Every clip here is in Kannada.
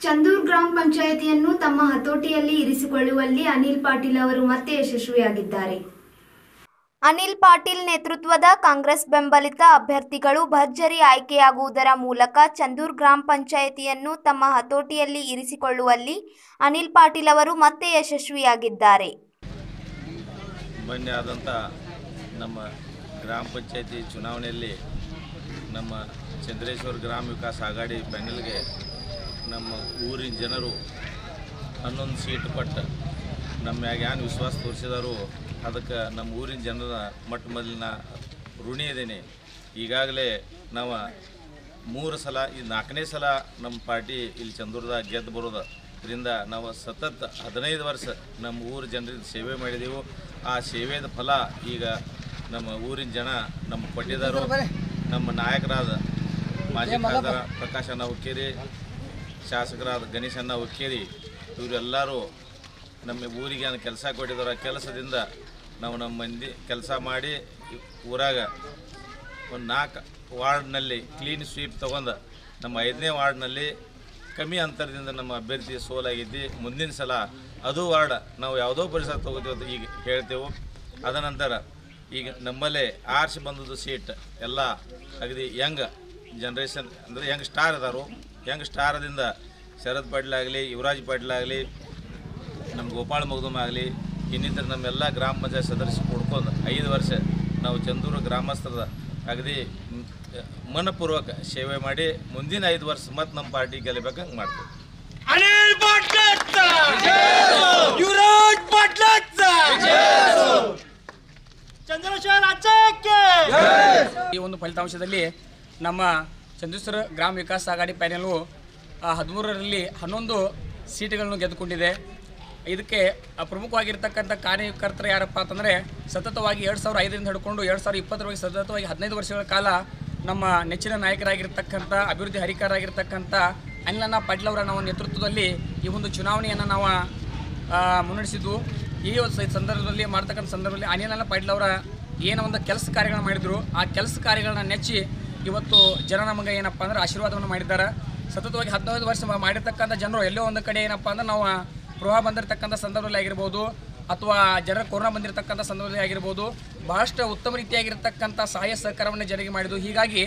ಚಂದೂರ್ ಗ್ರಾಮ ಪಂಚಾಯಿತಿಯನ್ನು ತಮ್ಮ ಹತೋಟಿಯಲ್ಲಿ ಇರಿಸಿಕೊಳ್ಳುವಲ್ಲಿ ಅನಿಲ್ ಪಾಟೀಲ್ ಅವರು ಮತ್ತೆ ಯಶಸ್ವಿಯಾಗಿದ್ದಾರೆ. ಅನಿಲ್ ಪಾಟೀಲ್ ನೇತೃತ್ವದ ಕಾಂಗ್ರೆಸ್ ಬೆಂಬಲಿತ ಅಭ್ಯರ್ಥಿಗಳು ಭರ್ಜರಿ ಆಯ್ಕೆಯಾಗುವುದರ ಮೂಲಕ ಚಂದೂರ್ ಗ್ರಾಮ ಪಂಚಾಯಿತಿಯನ್ನು ತಮ್ಮ ಹತೋಟಿಯಲ್ಲಿ ಇರಿಸಿಕೊಳ್ಳುವಲ್ಲಿ ಅನಿಲ್ ಪಾಟೀಲ್ ಅವರು ಮತ್ತೆ ಯಶಸ್ವಿಯಾಗಿದ್ದಾರೆ. ಮೊನ್ನೆ ಆದಂಥ ನಮ್ಮ ಗ್ರಾಮ ಪಂಚಾಯತಿ ಚುನಾವಣೆಯಲ್ಲಿ ನಮ್ಮ ಚಂದ್ರೇಶ್ವರ ಗ್ರಾಮ ವಿಕಾಸ್ ಆಘಾಡಿ ಪ್ಯಾನೆಲ್ಗೆ ನಮ್ಮ ಊರಿನ ಜನರು ಹನ್ನೊಂದು ಸೀಟ್ ಪಟ್ಟು ನಮ್ಮ ಮ್ಯಾಗ ಏನು ವಿಶ್ವಾಸ ತೋರಿಸಿದಾರು ಅದಕ್ಕೆ ನಮ್ಮ ಊರಿನ ಜನರ ಮೊಟ್ಟ ಮೊದಲಿನ ಋಣಿ ಇದ್ದೀನಿ ಈಗಾಗಲೇ ನಾವು ಮೂರು ಸಲ ಈ ನಾಲ್ಕನೇ ಸಲ ನಮ್ಮ ಪಾರ್ಟಿ ಇಲ್ಲಿ ಚಂದ್ರದಾಗ ಗೆದ್ದು ಬರೋದು. ಇದರಿಂದ ನಾವು ಸತತ ಹದಿನೈದು ವರ್ಷ ನಮ್ಮ ಊರ ಜನರಿಗೆ ಸೇವೆ ಮಾಡಿದೆವು. ಆ ಸೇವೆಯ ಫಲ ಈಗ ನಮ್ಮ ಊರಿನ ಜನ ನಮ್ಮ ಪಟ್ಟಿದಾರು ನಮ್ಮ ನಾಯಕರಾದ ಮಾಜಿ ಖಾಸದಾರ ಪ್ರಕಾಶ್ ಅಣ್ಣ ಹುಕ್ಕೇರಿ ಶಾಸಕರಾದ ಗಣೇಶಣ್ಣ ಉಕ್ಕೇರಿ ಇವರೆಲ್ಲರೂ ನಮ್ಮ ಊರಿಗೆ ಏನು ಕೆಲಸ ಕೊಟ್ಟಿದ್ದಾರೆ. ಆ ಕೆಲಸದಿಂದ ನಾವು ನಮ್ಮ ಮಂದಿ ಕೆಲಸ ಮಾಡಿ ಊರಾಗ ಒಂದು ನಾಲ್ಕು ವಾರ್ಡ್ನಲ್ಲಿ ಕ್ಲೀನ್ ಸ್ವೀಪ್ ತೊಗೊಂಡು ನಮ್ಮ ಐದನೇ ವಾರ್ಡ್ನಲ್ಲಿ ಕಮ್ಮಿ ಅಂತರದಿಂದ ನಮ್ಮ ಅಭ್ಯರ್ಥಿ ಸೋಲಾಗಿದ್ದು. ಮುಂದಿನ ಸಲ ಅದು ವಾರ್ಡ್ ನಾವು ಯಾವುದೋ ಪರಿಸರ ತೊಗೋತೀವಿ ಅಂತ ಈಗ ಹೇಳ್ತೇವೆ. ಅದ ನಂತರ ಈಗ ನಮ್ಮಲ್ಲೇ ಆರ್ಸಿ ಬಂದದ್ದು ಸೀಟ್ ಎಲ್ಲ ಅಗದಿ ಯಂಗ್ ಜನ್ರೇಷನ್ ಅಂದರೆ ಯಂಗ್ ಸ್ಟಾರ್ ಅದಾರು ಯಂಗ್ ಸ್ಟಾರದಿಂದ ಶರದ್ ಪಾಟೀಲ್ ಆಗಲಿ ಯುವರಾಜ್ ಪಾಟೀಲ್ ಆಗಲಿ ನಮ್ಮ ಗೋಪಾಳ ಮಗದಮ್ ಆಗಲಿ ಇನ್ನಿತರ ನಮ್ಮೆಲ್ಲ ಗ್ರಾಮ ಪಂಚಾಯತ್ ಸದಸ್ಯ ಕೊಡ್ಕೊಂಡು ಐದು ವರ್ಷ ನಾವು ಚಂದೂರು ಗ್ರಾಮಸ್ಥರದ ಅಗದಿ ಮನಪೂರ್ವಕ ಸೇವೆ ಮಾಡಿ ಮುಂದಿನ ಐದು ವರ್ಷ ಮತ್ತೆ ನಮ್ಮ ಪಾರ್ಟಿ ಗೆಲ್ಲಬೇಕಂಗೆ ಮಾಡ್ತೀವಿ. ಈ ಒಂದು ಫಲಿತಾಂಶದಲ್ಲಿ ನಮ್ಮ ಚಂದ್ರೇಶ್ವರ ಗ್ರಾಮ ವಿಕಾಸ್ ಅಗಾಡಿ ಪ್ಯಾನೆಲು ಹದಿಮೂರರಲ್ಲಿ ಹನ್ನೊಂದು ಸೀಟುಗಳನ್ನು ಗೆದ್ದುಕೊಂಡಿದೆ. ಇದಕ್ಕೆ ಪ್ರಮುಖವಾಗಿರ್ತಕ್ಕಂಥ ಕಾರ್ಯಕರ್ತರು ಯಾರಪ್ಪ ಅಂತಂದರೆ, ಸತತವಾಗಿ ಎರಡು ಸಾವಿರ ಐದರಿಂದ ಹಿಡ್ಕೊಂಡು ಎರಡು ಸಾವಿರ ಇಪ್ಪತ್ತರವರೆಗೆ ಸತತವಾಗಿ ಹದಿನೈದು ವರ್ಷಗಳ ಕಾಲ ನಮ್ಮ ನೆಚ್ಚಿನ ನಾಯಕರಾಗಿರ್ತಕ್ಕಂಥ, ಅಭಿವೃದ್ಧಿ ಹರಿಕಾರರಾಗಿರ್ತಕ್ಕಂಥ ಅನಿಲಣ್ಣ ಪಾಟೀಲ್ ಅವರ ನಾವು ನೇತೃತ್ವದಲ್ಲಿ ಈ ಒಂದು ಚುನಾವಣೆಯನ್ನು ನಾವು ಮುನ್ನಡೆಸಿದ್ವು. ಈ ಒಂದು ಸಂದರ್ಭದಲ್ಲಿ ಮಾಡ್ತಕ್ಕಂಥ ಸಂದರ್ಭದಲ್ಲಿ ಅನಿಲಣ್ಣ ಪಾಟೀಲ್ ಅವರ ಏನೋ ಒಂದು ಕೆಲಸ ಕಾರ್ಯಗಳನ್ನ ಮಾಡಿದರು. ಆ ಕೆಲಸ ಕಾರ್ಯಗಳನ್ನ ನೆಚ್ಚಿ ಇವತ್ತು ಜನ ನಮಗೆ ಏನಪ್ಪ ಅಂದ್ರೆ ಆಶೀರ್ವಾದವನ್ನು ಮಾಡಿದ್ದಾರೆ. ಸತತವಾಗಿ ಹದಿನೈದು ವರ್ಷ ಮಾಡಿರ್ತಕ್ಕಂಥ ಜನರು ಎಲ್ಲೋ ಒಂದು ಕಡೆ ಏನಪ್ಪ ಅಂದ್ರೆ ನಾವು ಪ್ರವಾಹ ಬಂದಿರತಕ್ಕಂಥ ಸಂದರ್ಭದಲ್ಲಿ ಆಗಿರ್ಬೋದು ಅಥವಾ ಜನರ ಕೊರೋನಾ ಬಂದಿರತಕ್ಕಂಥ ಸಂದರ್ಭದಲ್ಲಿ ಆಗಿರ್ಬೋದು, ಬಹಳಷ್ಟು ಉತ್ತಮ ರೀತಿಯಾಗಿರ್ತಕ್ಕಂಥ ಸಹಾಯ ಸಹಕಾರವನ್ನು ಜನರಿಗೆ ಮಾಡಿದ್ದು ಹೀಗಾಗಿ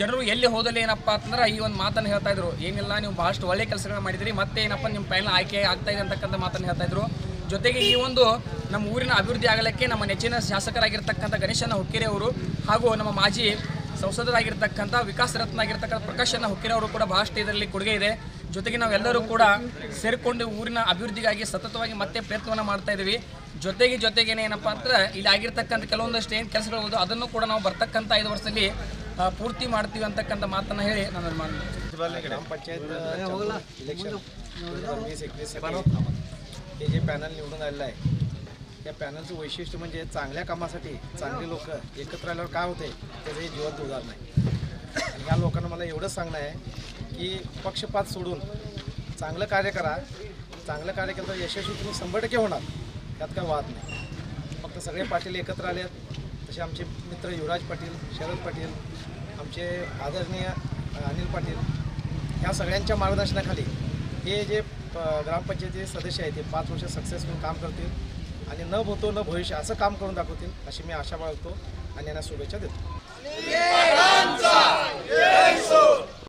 ಜನರು ಎಲ್ಲಿ ಹೋದಲ್ಲಿ ಏನಪ್ಪ ಅಂತಂದ್ರೆ ಈ ಒಂದು ಮಾತನ್ನು ಹೇಳ್ತಾ ಇದ್ರು. ಏನಿಲ್ಲ, ನೀವು ಬಹಳಷ್ಟು ಒಳ್ಳೆ ಕೆಲಸಗಳನ್ನ ಮಾಡಿದಿರಿ, ಮತ್ತೆ ಏನಪ್ಪ ನಿಮ್ಮ ಪ್ಯಾನ್ ಆಯ್ಕೆ ಆಗ್ತಾ ಇದೆ ಅಂತಕ್ಕಂಥ ಮಾತನ್ನು ಹೇಳ್ತಾ ಇದ್ರು. ಜೊತೆಗೆ ಈ ಒಂದು ನಮ್ಮ ಊರಿನ ಅಭಿವೃದ್ಧಿ ಆಗಲಿಕ್ಕೆ ನಮ್ಮ ನೆಚ್ಚಿನ ಶಾಸಕರಾಗಿರ್ತಕ್ಕಂಥ ಗಣೇಶನ ಹುಕ್ಕೇರಿ ಅವರು ಹಾಗೂ ನಮ್ಮ ಮಾಜಿ ಸಂಸದರಾಗಿರ್ತಕ್ಕಂಥ ವಿಕಾಸ ರತ್ನ ಆಗಿರ್ತಕ್ಕಂಥ ಪ್ರಕಾಶನ ಹುಕ್ಕೇರಿ ಅವರು ಕೂಡ ಬಹಳಷ್ಟು ಇದರಲ್ಲಿ ಕೊಡುಗೆ ಇದೆ ಜೊತೆಗೆ ನಾವೆಲ್ಲರೂ ಕೂಡ ಸೇರಿಕೊಂಡು ಊರಿನ ಅಭಿವೃದ್ಧಿಗಾಗಿ ಸತತವಾಗಿ ಮತ್ತೆ ಪ್ರಯತ್ನವನ್ನು ಮಾಡ್ತಾ ಇದ್ದೀವಿ ಜೊತೆಗೆ ಜೊತೆಗೇನೆ ಏನಪ್ಪ ಅಂದ್ರೆ ಇಲ್ಲಿ ಆಗಿರ್ತಕ್ಕಂಥ ಕೆಲವೊಂದಷ್ಟು ಏನು ಕೆಲಸಗಳು ಅದನ್ನು ಕೂಡ ನಾವು ಬರ್ತಕ್ಕಂಥ ಐದು ವರ್ಷದಲ್ಲಿ ಆ, ಪೂರ್ತಿ ಮಾಡ್ತೀವಿ ಅಂತಕ್ಕಂಥ ಮಾತನ್ನು ಹೇಳಿ ನಾನು ಮಾಡಿ ग्राम पंचायत इलेक्शन दोन हजार वीस एकवीससाठी हे जे पॅनल निवडून आलेलं आहे या पॅनलचं वैशिष्ट्य म्हणजे चांगल्या कामासाठी चांगले लोक एकत्र आल्यावर काय होते त्याचं हे जिवंत उदाहरण आणि या लोकांना मला एवढंच सांगणं आहे की पक्षपात सोडून चांगलं कार्य करा. चांगलं कार्य केलं तर यशस्वी तुम्ही शंभर टक्के होणार. त्यात काय वाद नाही. फक्त सगळे पाटील एकत्र आले आहेत तसे आमचे मित्र युवराज पाटील शरद पाटील आमचे आदरणीय अनिल पाटील ह्या सगळ्यांच्या मार्गदर्शनाखाली हे जे ग्रामपंचायतीचे ग्रामपंचायती सदस्य आहेत ते पाच वर्ष सक्सेसफुल काम करतील. आणि न भूतो न भविष्य असं काम करून दाखवतील अशी मी आशा बाळगतो आणि यांना शुभेच्छा देतो.